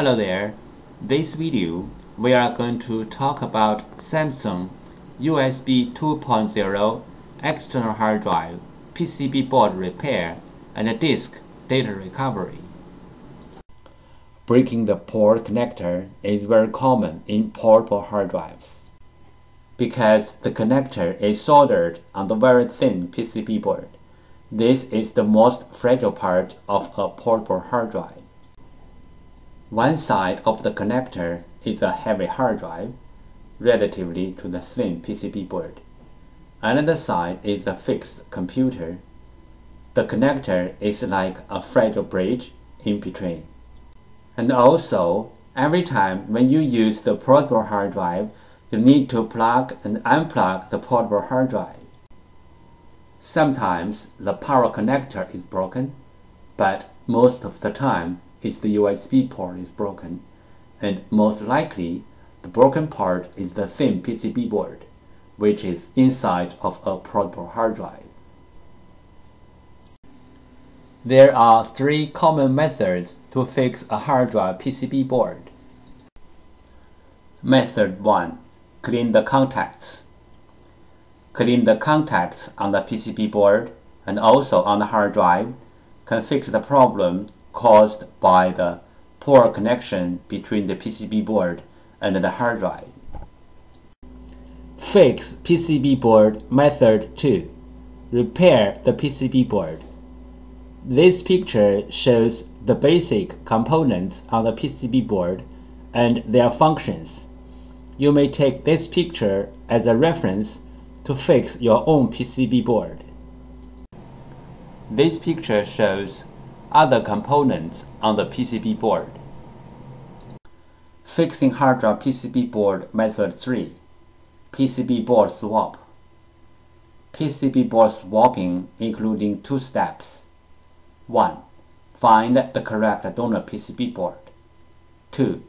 Hello there. This video we are going to talk about Samsung USB 2.0 external hard drive PCB board repair and a disk data recovery. Breaking the port connector is very common in portable hard drives because the connector is soldered on the very thin PCB board. This is the most fragile part of a portable hard drive. One side of the connector is a heavy hard drive, relatively to the thin PCB board. Another side is a fixed computer. The connector is like a fragile bridge in between. And also, every time when you use the portable hard drive, you need to plug and unplug the portable hard drive. Sometimes the power connector is broken, but most of the time is the USB port is broken, and most likely the broken part is the thin PCB board, which is inside of a portable hard drive. There are three common methods to fix a hard drive PCB board. Method 1. Clean the contacts. Clean the contacts on the PCB board and also on the hard drive can fix the problem caused by the poor connection between the PCB board and the hard drive. Fix PCB board method 2. Repair the PCB board. This picture shows the basic components on the PCB board and their functions. You may take this picture as a reference to fix your own PCB board. This picture shows other components on the PCB board. Fixing hard drive PCB board method 3. PCB board swap. PCB board swapping including two steps. 1. Find the correct donor PCB board. 2.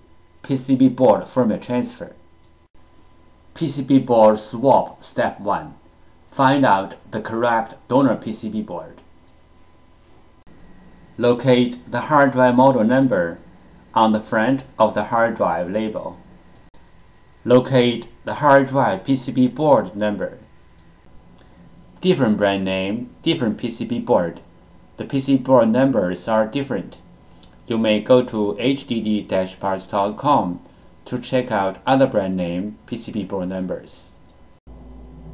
PCB board firmware transfer. PCB board swap step 1. Find out the correct donor PCB board. Locate the hard drive model number on the front of the hard drive label. Locate the hard drive PCB board number. Different brand name, different PCB board. The PCB board numbers are different. You may go to hdd-parts.com to check out other brand name PCB board numbers.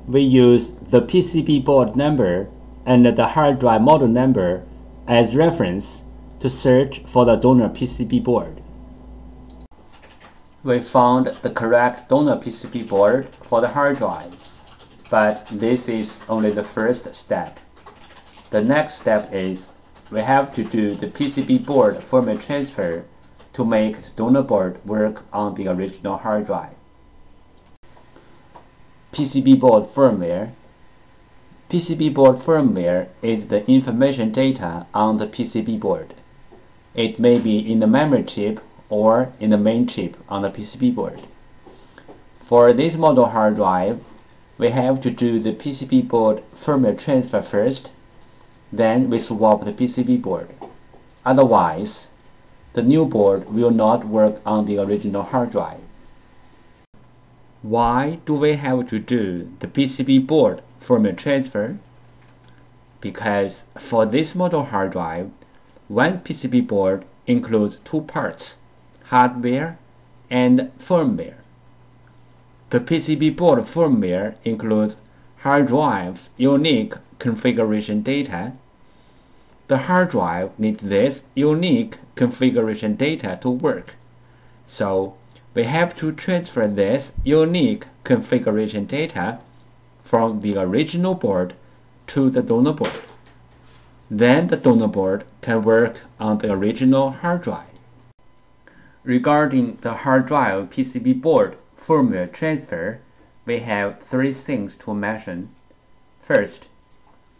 We use the PCB board number and the hard drive model number as reference to search for the donor PCB board. We found the correct donor PCB board for the hard drive, but this is only the first step. The next step is we have to do the PCB board firmware transfer to make the donor board work on the original hard drive. PCB board firmware PCB board firmware is the information data on the PCB board. It may be in the memory chip or in the main chip on the PCB board. For this model hard drive, we have to do the PCB board firmware transfer first, then we swap the PCB board. Otherwise, the new board will not work on the original hard drive. Why do we have to do the PCB board firmware transfer? Because for this model hard drive, one PCB board includes two parts, hardware and firmware. The PCB board firmware includes hard drive's unique configuration data. The hard drive needs this unique configuration data to work. So we have to transfer this unique configuration data from the original board to the donor board. Then the donor board can work on the original hard drive. Regarding the hard drive PCB board firmware transfer, we have three things to mention. First,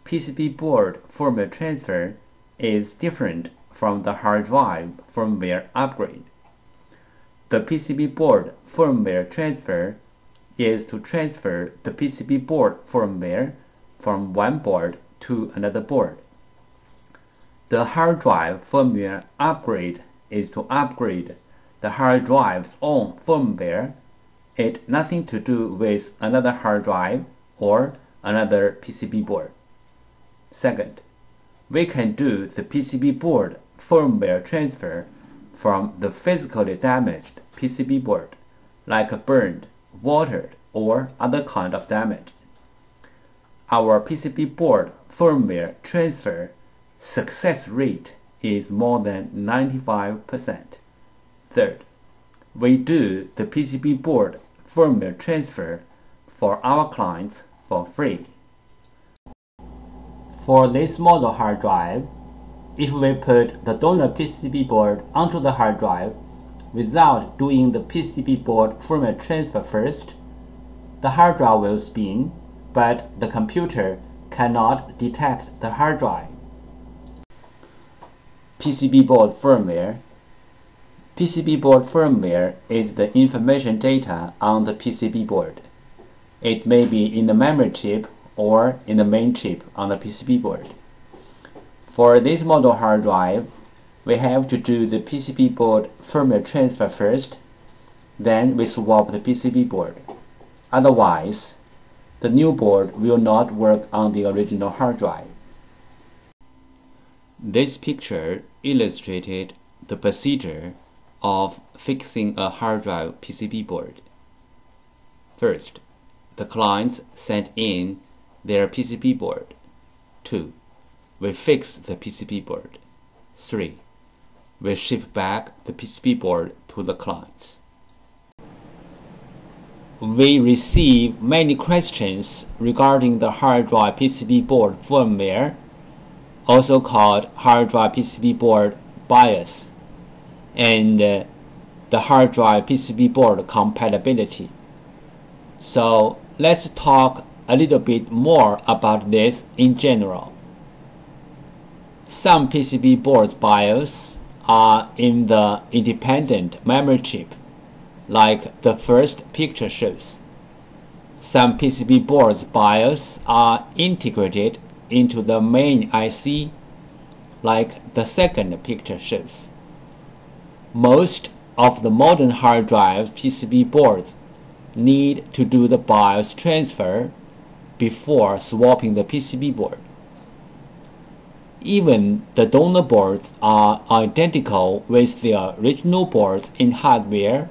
PCB board firmware transfer is different from the hard drive firmware upgrade. The PCB board firmware transfer is to transfer the PCB board firmware from one board to another board. The hard drive firmware upgrade is to upgrade the hard drive's own firmware. It nothing to do with another hard drive or another PCB board. Second, we can do the PCB board firmware transfer from the physically damaged PCB board, like a burned, watered, or other kind of damage. Our PCB board firmware transfer success rate is more than 95%. Third, we do the PCB board firmware transfer for our clients for free. For this model hard drive, if we put the donor PCB board onto the hard drive without doing the PCB board firmware transfer first, the hard drive will spin, but the computer cannot detect the hard drive. PCB board firmware PCB board firmware is the information data on the PCB board. It may be in the memory chip or in the main chip on the PCB board. For this model hard drive, we have to do the PCB board firmware transfer first, then we swap the PCB board. Otherwise, the new board will not work on the original hard drive. This picture illustrated the procedure of fixing a hard drive PCB board. First, the clients sent in their PCB board. 2. We fix the PCB board. 3. We ship back the PCB board to the clients. We receive many questions regarding the hard drive PCB board firmware, also called hard drive PCB board BIOS, and uh, the hard drive PCB board compatibility. So let's talk a little bit more about this in general. Some PCB boards BIOS are in the independent memory chip, like the first picture shows. Some PCB boards BIOS are integrated into the main IC, like the second picture shows. Most of the modern hard drive PCB boards need to do the BIOS transfer before swapping the PCB board. Even the donor boards are identical with the original boards in hardware,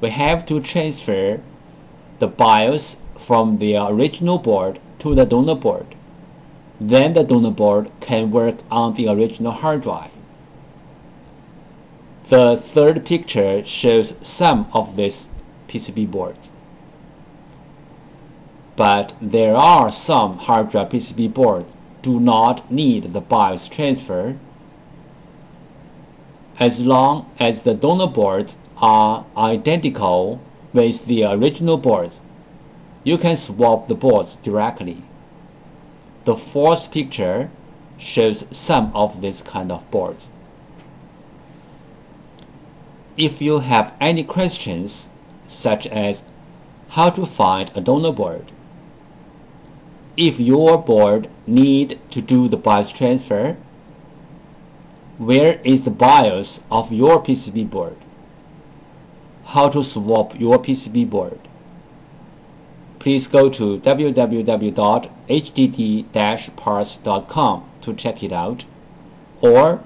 we have to transfer the BIOS from the original board to the donor board. Then the donor board can work on the original hard drive. The third picture shows some of these PCB boards. But there are some hard drive PCB boards do not need the BIOS transfer as long as the donor boards are identical with the original boards. You can swap the boards directly. The fourth picture shows some of these kind of boards. If you have any questions, such as how to find a donor board, if your board need to do the BIOS transfer, where is the BIOS of your PCB board? How to swap your PCB board? Please go to www.hdd-parts.com to check it out. Or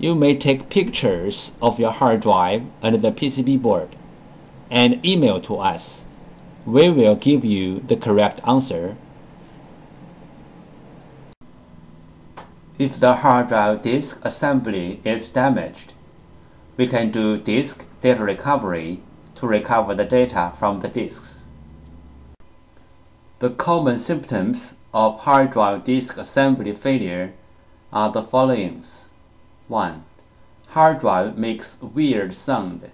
you may take pictures of your hard drive and the PCB board and email to us. We will give you the correct answer If the hard drive disk assembly is damaged, we can do disk data recovery to recover the data from the disks. The common symptoms of hard drive disk assembly failure are the following. 1. Hard drive makes weird sound.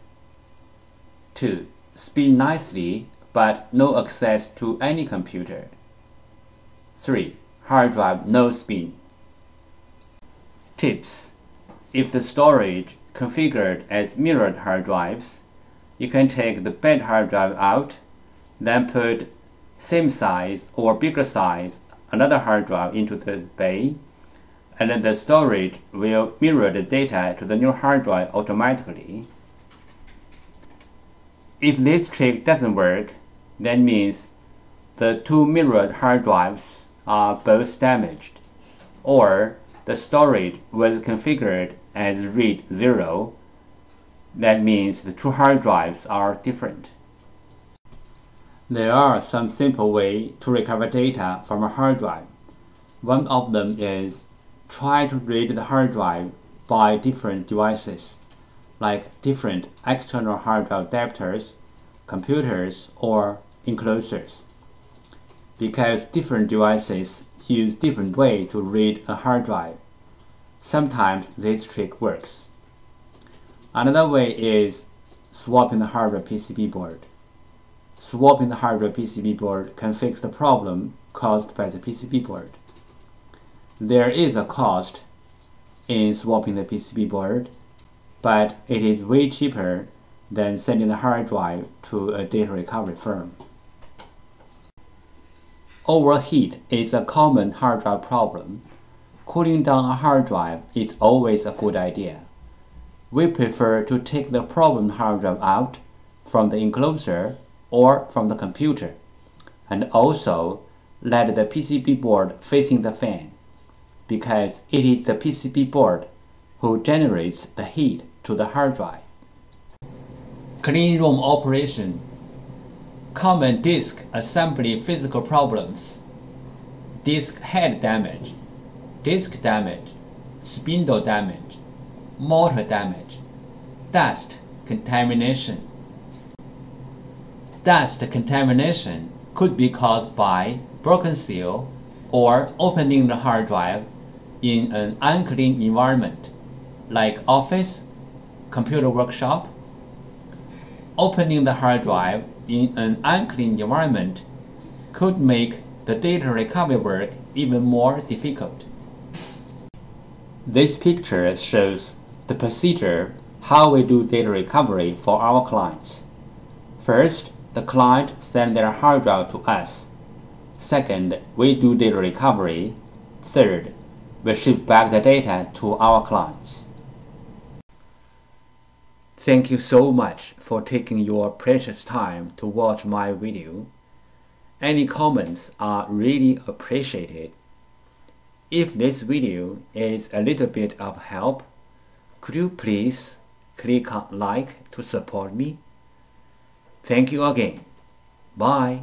2. Spin nicely but no access to any computer. 3. Hard drive no spin. Tips If the storage configured as mirrored hard drives, you can take the bad hard drive out, then put same size or bigger size another hard drive into the bay, and then the storage will mirror the data to the new hard drive automatically. If this trick doesn't work, that means the two mirrored hard drives are both damaged, or the storage was configured as RAID 0. That means the two hard drives are different. There are some simple ways to recover data from a hard drive. One of them is try to read the hard drive by different devices, like different external hard drive adapters, computers, or enclosures. Because different devices use different way to read a hard drive. Sometimes this trick works. Another way is swapping the hardware PCB board. Swapping the hardware PCB board can fix the problem caused by the PCB board. There is a cost in swapping the PCB board, but it is way cheaper than sending the hard drive to a data recovery firm. Overheat is a common hard drive problem. Cooling down a hard drive is always a good idea. We prefer to take the problem hard drive out from the enclosure or from the computer, and also let the PCB board facing the fan, because it is the PCB board who generates the heat to the hard drive. Clean room operation Common disk assembly physical problems. Disk head damage, disk damage, spindle damage, motor damage, dust contamination. Dust contamination could be caused by broken seal or opening the hard drive in an unclean environment like office, computer workshop. Opening the hard drive in an unclean environment could make the data recovery work even more difficult. This picture shows the procedure how we do data recovery for our clients. First, the client sends their hard drive to us. Second, we do data recovery. Third, we ship back the data to our clients. Thank you so much for taking your precious time to watch my video. Any comments are really appreciated. If this video is a little bit of help, could you please click on like to support me? Thank you again. Bye.